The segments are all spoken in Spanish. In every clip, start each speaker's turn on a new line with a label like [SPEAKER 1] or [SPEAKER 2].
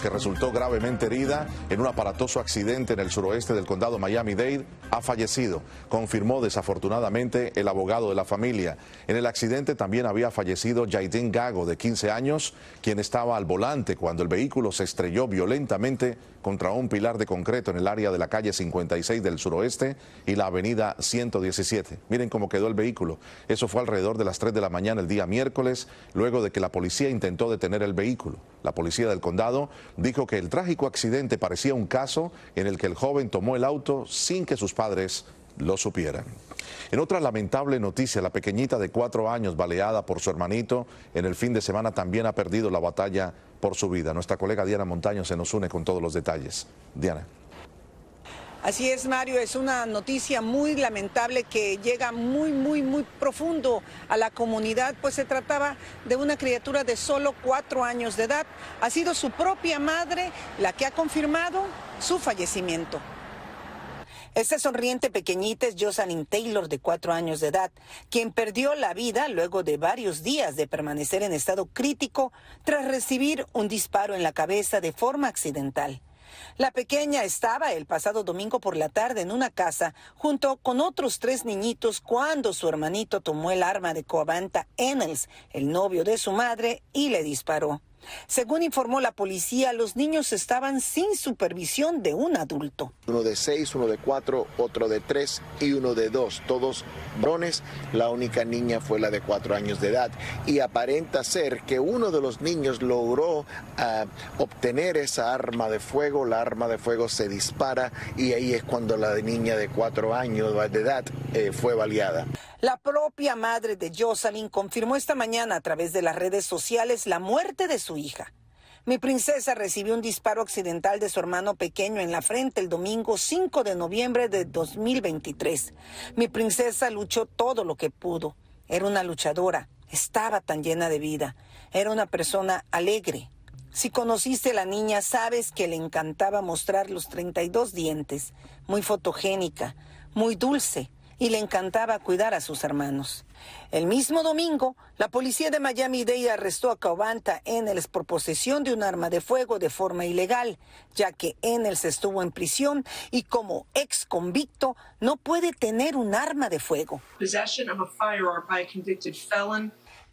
[SPEAKER 1] que resultó gravemente herida en un aparatoso accidente en el suroeste del condado Miami-Dade, ha fallecido, confirmó desafortunadamente el abogado de la familia. En el accidente también había fallecido Jaidin Gago, de 15 años, quien estaba al volante cuando el vehículo se estrelló violentamente contra un pilar de concreto en el área de la calle 56 del suroeste y la avenida 117. Miren cómo quedó el vehículo. Eso fue alrededor de las 3 de la mañana el día miércoles, luego de que la policía intentó detener el vehículo. La policía del condado dijo que el trágico accidente parecía un caso en el que el joven tomó el auto sin que sus padres lo supieran. En otra lamentable noticia, la pequeñita de cuatro años, baleada por su hermanito, en el fin de semana también ha perdido la batalla por su vida. Nuestra colega Diana Montaño se nos une con todos los detalles. Diana.
[SPEAKER 2] Así es, Mario, es una noticia muy lamentable que llega muy, muy, muy profundo a la comunidad, pues se trataba de una criatura de solo cuatro años de edad. Ha sido su propia madre la que ha confirmado su fallecimiento. Esta sonriente pequeñita es Jocelyn Taylor, de cuatro años de edad, quien perdió la vida luego de varios días de permanecer en estado crítico tras recibir un disparo en la cabeza de forma accidental. La pequeña estaba el pasado domingo por la tarde en una casa junto con otros tres niñitos cuando su hermanito tomó el arma de Coavanta Ennels, el novio de su madre, y le disparó. Según informó la policía, los niños estaban sin supervisión de un adulto.
[SPEAKER 3] Uno de seis, uno de cuatro, otro de tres y uno de dos, todos brones. La única niña fue la de cuatro años de edad. Y aparenta ser que uno de los niños logró ah, obtener esa arma de fuego. La arma de fuego se dispara y ahí es cuando la niña de cuatro años de edad eh, fue baleada.
[SPEAKER 2] La propia madre de Jocelyn confirmó esta mañana a través de las redes sociales la muerte de su hija. Mi princesa recibió un disparo accidental de su hermano pequeño en la frente el domingo 5 de noviembre de 2023. Mi princesa luchó todo lo que pudo. Era una luchadora. Estaba tan llena de vida. Era una persona alegre. Si conociste a la niña, sabes que le encantaba mostrar los 32 dientes. Muy fotogénica, muy dulce y le encantaba cuidar a sus hermanos. El mismo domingo, la policía de Miami-Dade arrestó a Cavanta Ennels por posesión de un arma de fuego de forma ilegal, ya que Ennels estuvo en prisión y como ex convicto no puede tener un arma de fuego.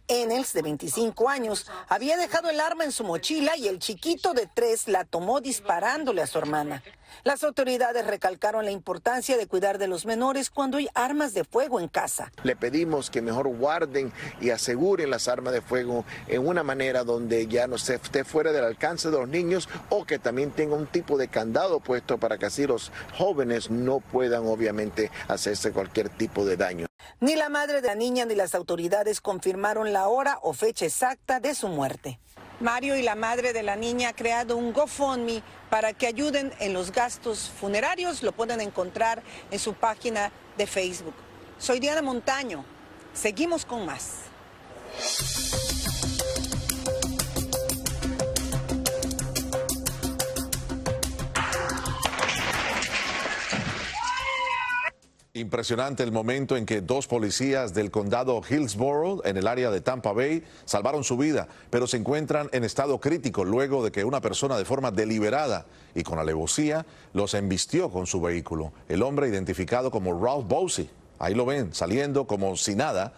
[SPEAKER 2] Ennels, de 25 años, había dejado el arma en su mochila y el chiquito de tres la tomó disparándole a su hermana. Las autoridades recalcaron la importancia de cuidar de los menores cuando hay armas de fuego en casa.
[SPEAKER 3] Le pedimos que mejor guarden y aseguren las armas de fuego en una manera donde ya no se esté fuera del alcance de los niños o que también tenga un tipo de candado puesto para que así los jóvenes no puedan obviamente hacerse cualquier tipo de daño.
[SPEAKER 2] Ni la madre de la niña ni las autoridades confirmaron la hora o fecha exacta de su muerte. Mario y la madre de la niña han creado un GoFundMe para que ayuden en los gastos funerarios. Lo pueden encontrar en su página de Facebook. Soy Diana Montaño. Seguimos con más.
[SPEAKER 1] Impresionante el momento en que dos policías del condado Hillsborough, en el área de Tampa Bay, salvaron su vida, pero se encuentran en estado crítico luego de que una persona de forma deliberada y con alevosía los embistió con su vehículo. El hombre identificado como Ralph Bowsey, ahí lo ven, saliendo como si nada,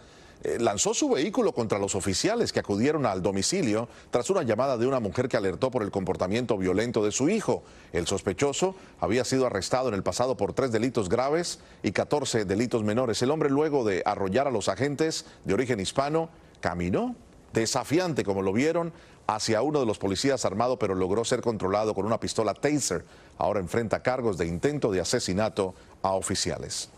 [SPEAKER 1] lanzó su vehículo contra los oficiales que acudieron al domicilio tras una llamada de una mujer que alertó por el comportamiento violento de su hijo. El sospechoso había sido arrestado en el pasado por tres delitos graves y 14 delitos menores. El hombre luego de arrollar a los agentes de origen hispano caminó desafiante como lo vieron hacia uno de los policías armado pero logró ser controlado con una pistola taser. Ahora enfrenta cargos de intento de asesinato a oficiales.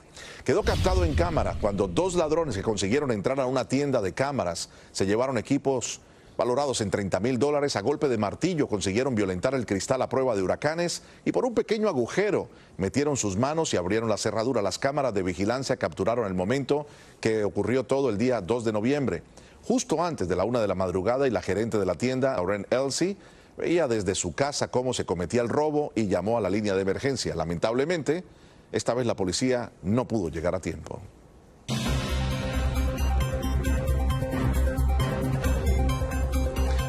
[SPEAKER 1] Quedó captado en cámara cuando dos ladrones que consiguieron entrar a una tienda de cámaras se llevaron equipos valorados en 30 mil dólares a golpe de martillo, consiguieron violentar el cristal a prueba de huracanes y por un pequeño agujero metieron sus manos y abrieron la cerradura. Las cámaras de vigilancia capturaron el momento que ocurrió todo el día 2 de noviembre. Justo antes de la una de la madrugada y la gerente de la tienda, Lauren Elsie, veía desde su casa cómo se cometía el robo y llamó a la línea de emergencia. Lamentablemente, esta vez la policía no pudo llegar a tiempo.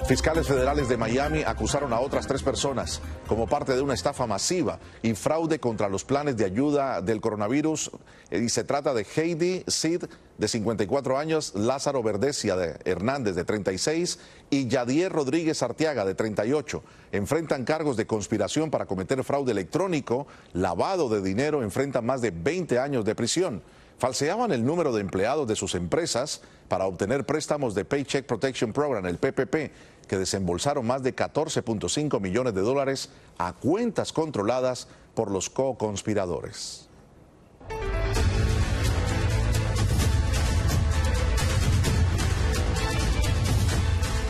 [SPEAKER 1] Fiscales federales de Miami acusaron a otras tres personas como parte de una estafa masiva y fraude contra los planes de ayuda del coronavirus. Y se trata de Heidi Sid, de 54 años, Lázaro Verdecia de Hernández, de 36, y Yadier Rodríguez Arteaga, de 38. Enfrentan cargos de conspiración para cometer fraude electrónico, lavado de dinero, enfrentan más de 20 años de prisión falseaban el número de empleados de sus empresas para obtener préstamos de Paycheck Protection Program, el PPP, que desembolsaron más de 14.5 millones de dólares a cuentas controladas por los co-conspiradores.